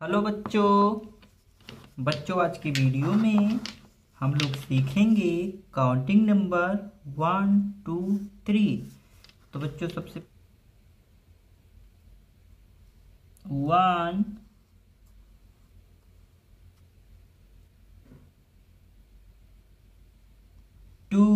Hello बच्चों। बच्चों, आज की वीडियो में हम लोग सीखेंगे counting number one two three तो बच्चों, सबसे one two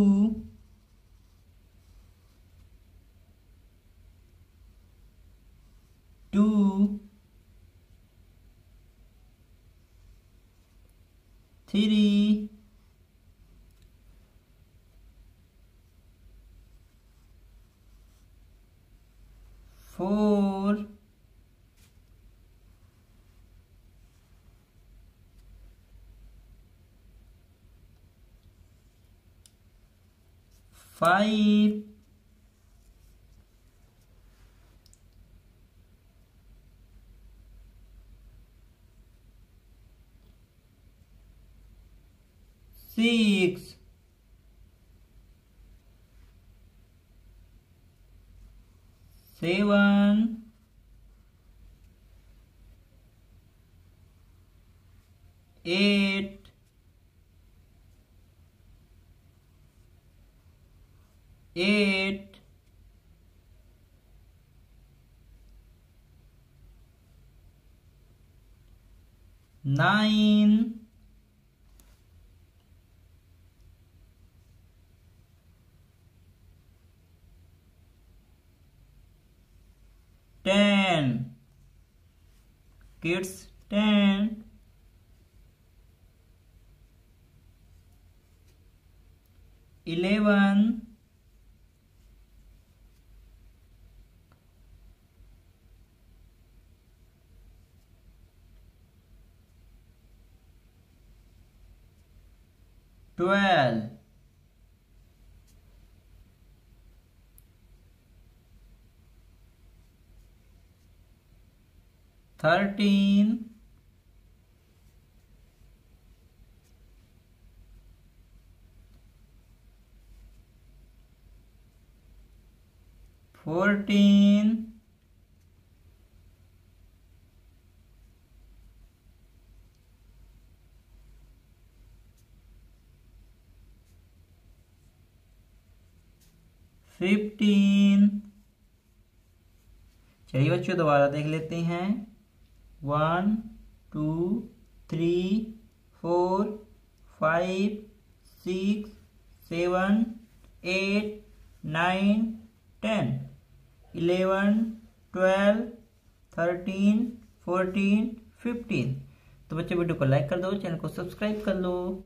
three four. Five six. Seven. Eight. Eight. Nine ten. Kids ten. Eleven. Twelve thirteen. Fourteen. Fifteen चलिए बच्चों दोबारा देख लेते हैं। One, two, three, four, five, six, seven, eight, nine, ten, eleven, twelve, thirteen, fourteen, fifteen. तो बच्चे, video को like कर दो, चैनल को सब्सक्राइब कर लो।